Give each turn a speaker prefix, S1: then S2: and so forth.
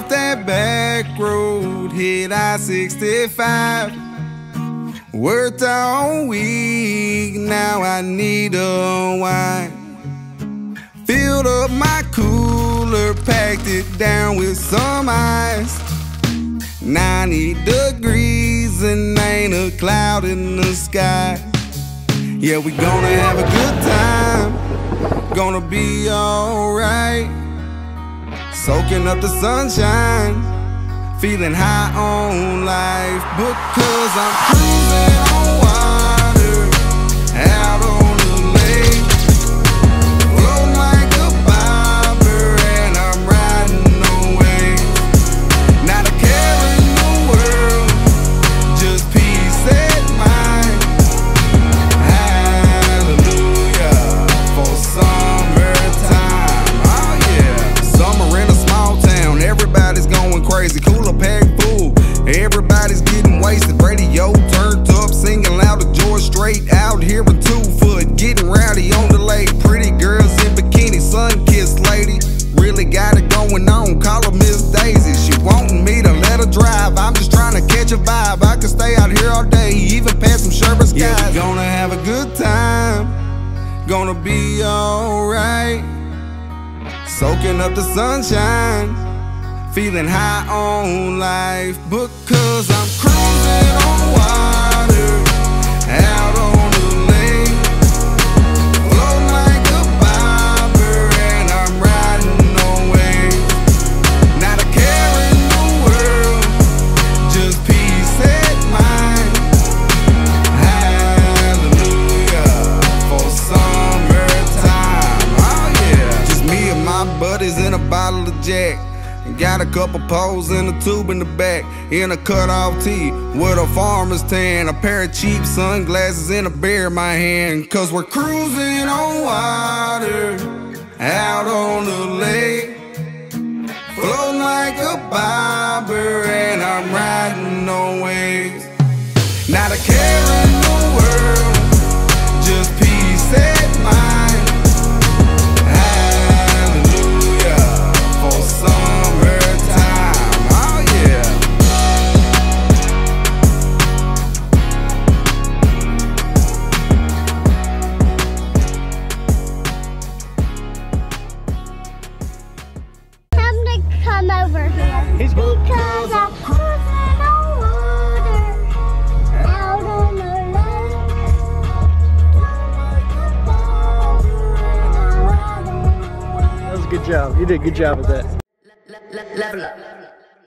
S1: off that back road, hit I 65. Worked all week, now I need a wine. Filled up my cooler, packed it down with some ice. 90 degrees and ain't a cloud in the sky. Yeah, we gonna have a good time, gonna be alright. Soaking up the sunshine, feeling high on life because I'm cruising crazy. Cooler packed full. Everybody's getting wasted. Radio turned up, singing loud to George Strait. Out here in two foot, getting rowdy on the lake. Pretty girls in bikini, sun kissed lady. Really got it going on. Call her Miss Daisy. She wanting me to let her drive. I'm just trying to catch a vibe. I can stay out here all day, even past some Sherman skies. Yeah, we gonna have a good time. Gonna be alright. Soaking up the sunshine. Feeling high on life because I'm cruising on water out on the lake. Floating like a bobber and I'm riding on waves. Not a care in the world, just peace at mind. Hallelujah for summertime. Oh yeah, just me and my buddies in a bottle of Jack. Got a couple poles and a tube in the back, in a cutoff tee with a farmer's tan, a pair of cheap sunglasses, and a beer in my hand. Cause we're cruising on water out on the lake. Floating like a bobber, and I'm riding on waves. Not a care
S2: come over here.
S3: He's.
S2: Because I'm cruising on water out on the lake.
S3: That was a good job. You did a good job with that.
S4: level up.